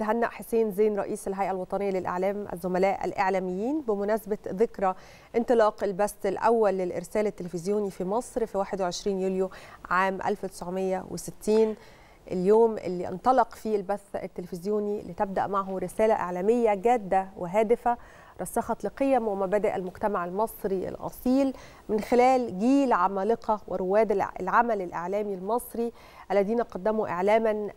تهنأ حسين زين رئيس الهيئة الوطنية للإعلام الزملاء الإعلاميين بمناسبة ذكرى انطلاق البث الأول للإرسال التلفزيوني في مصر في 21 يوليو عام 1960 اليوم اللي انطلق فيه البث التلفزيوني لتبدأ معه رسالة إعلامية جادة وهادفة رسخت لقيم ومبادئ المجتمع المصري الأصيل من خلال جيل عمالقة ورواد العمل الإعلامي المصري الذين قدموا إعلاما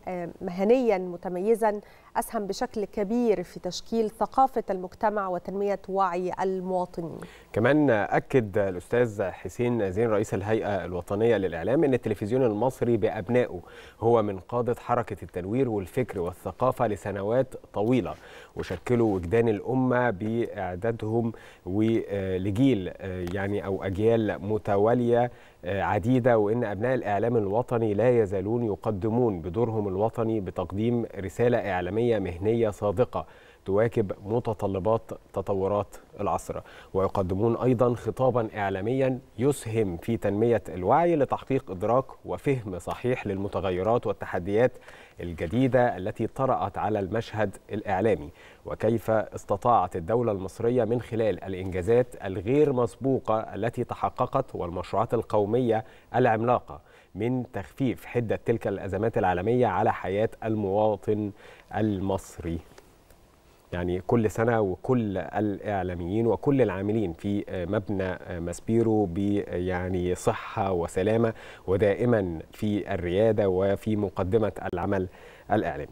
مهنيا متميزا أسهم بشكل كبير في تشكيل ثقافة المجتمع وتنمية وعي المواطنين. كمان أكد الأستاذ حسين زين رئيس الهيئة الوطنية للإعلام أن التلفزيون المصري بأبنائه هو من قادة حركة التنوير والفكر والثقافة لسنوات طويلة وشكلوا وجدان الأمة بإعدادهم ولجيل يعني أو أجيال متوالية عديدة وإن أبناء الإعلام الوطني لا يزالون يقدمون بدورهم الوطني بتقديم رسالة إعلامية مهنية صادقة. تواكب متطلبات تطورات العصر ويقدمون أيضا خطابا إعلاميا يسهم في تنمية الوعي لتحقيق إدراك وفهم صحيح للمتغيرات والتحديات الجديدة التي طرأت على المشهد الإعلامي. وكيف استطاعت الدولة المصرية من خلال الإنجازات الغير مسبوقة التي تحققت والمشروعات القومية العملاقة من تخفيف حدة تلك الأزمات العالمية على حياة المواطن المصري. يعني كل سنة وكل الإعلاميين وكل العاملين في مبنى ماسبيرو يعني صحة وسلامة ودائما في الريادة وفي مقدمة العمل الإعلامي.